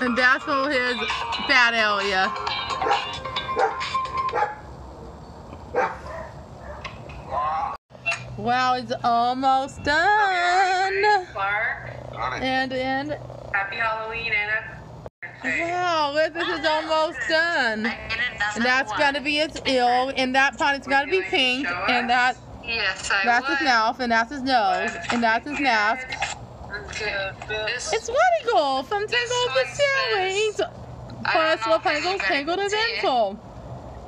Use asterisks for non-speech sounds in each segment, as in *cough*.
And that's all his fat area. Wow, it's almost done. And and happy Halloween, Anna. wow, this is almost done. And that's gonna be its ill, and that part is gonna be pink, and that Yes, I that's his mouth, and that's his nose, and that's his mask. Okay. This It's Money Goal from Tangled with Series. Plus, know what if Pangles you Tangled can see. Eventful.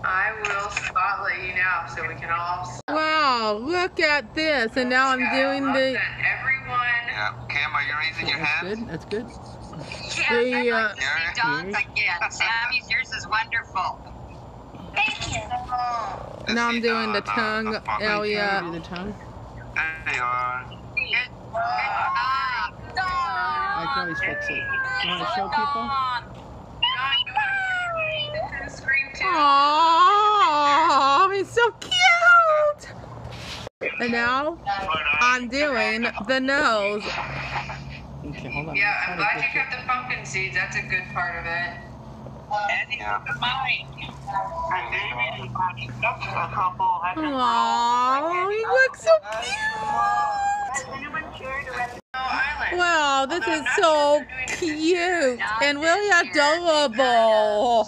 I will spotlight you now so we can all. Wow, look at this, and now I'm doing the. Everyone. Yeah. Cam, are you raising your That's hand? good. That's good. Yes, The, I'd uh, like to see dogs again. *laughs* Sammy's yours is wonderful. Thank you. Let's Now I'm doing uh, the uh, tongue uh, uh, area. The tongue. There you are. Good, good dog. I can always fix it. You want to show people? John, you want to read the screen too? Oh, he's so cute. And now I'm doing the nose. Okay, hold on. Yeah, I'm glad you get kept the pumpkin seeds. That's a good part of it. Yeah. Aww, he looks so cute. Oh. This is so cute and really adorable.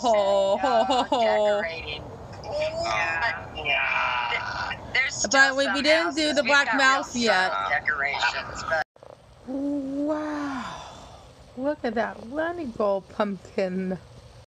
But we- we didn't do the black mouse yet. Wow, look at that running gold pumpkin.